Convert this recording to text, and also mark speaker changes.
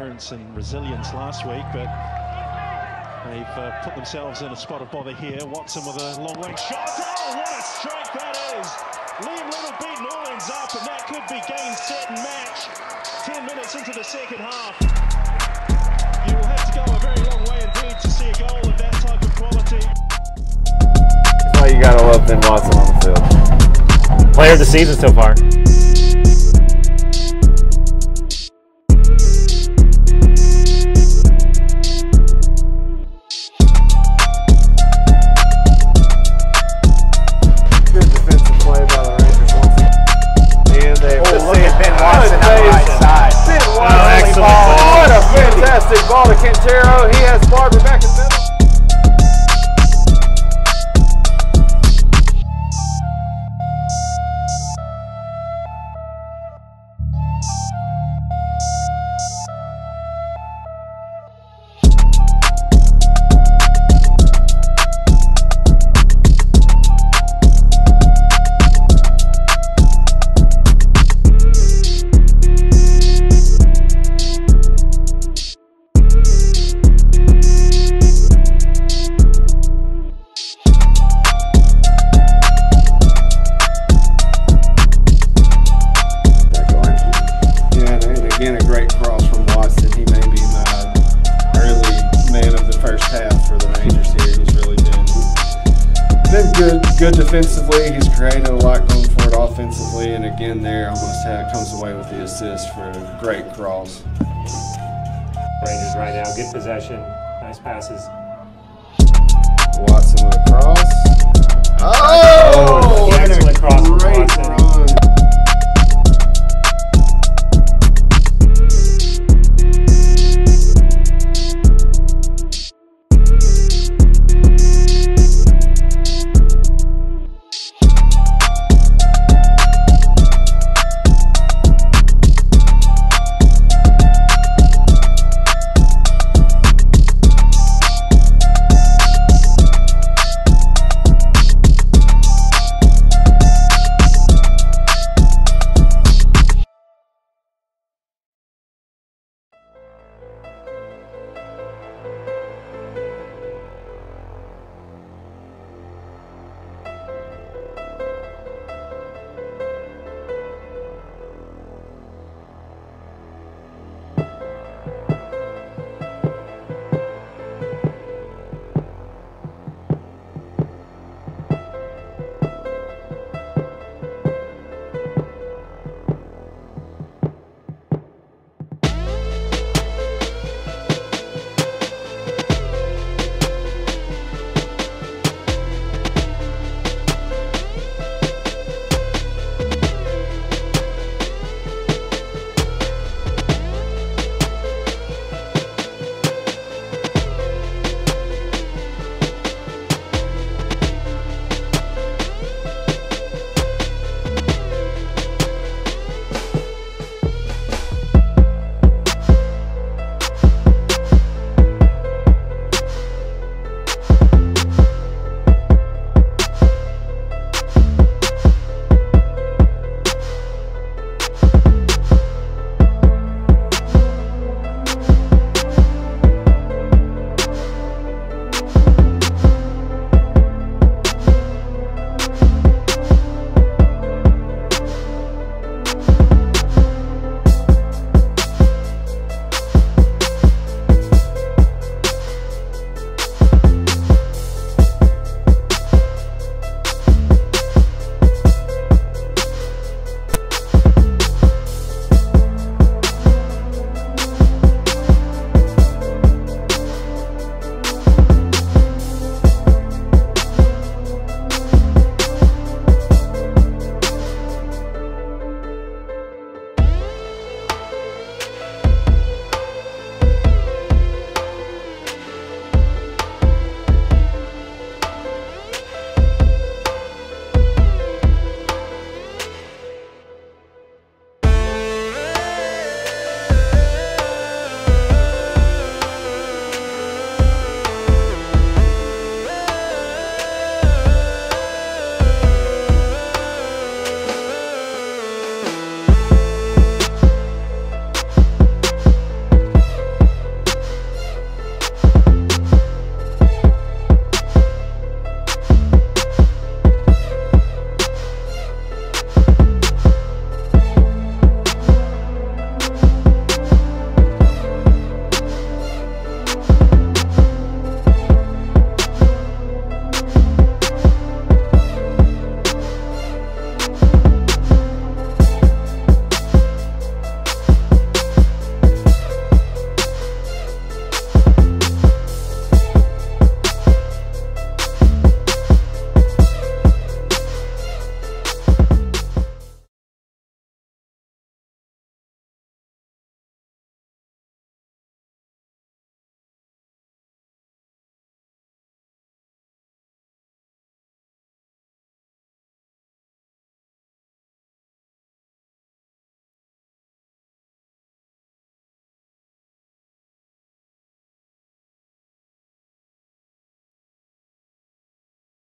Speaker 1: Endurance and resilience last week, but they've uh, put themselves in a spot of bother here. Watson with a long range shot. Oh, what a strike that is! Liam Little beat Norlands up, and that could be game, set, and match. Ten minutes into the second half. You will have to go a very long way indeed to see a goal of that type of quality.
Speaker 2: That's why you gotta love Ben Watson on the field.
Speaker 3: Player of the season so far.
Speaker 2: Great cross from Watson. He may be my early man of the first half for the Rangers here. He's really been been good, good defensively. He's created a lot going forward offensively, and again, there almost had, comes away with the assist for a great cross.
Speaker 3: Rangers right now, good possession, nice passes.
Speaker 2: Watson